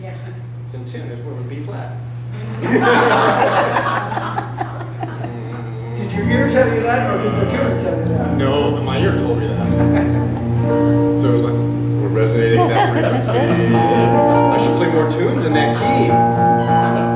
Yeah. It's in tune. It's more of a B flat. Did your ear tell you that, or did the tuner tell you that? No, my ear told me that. So it was like we're resonating that frequency. I should play more tunes in that key.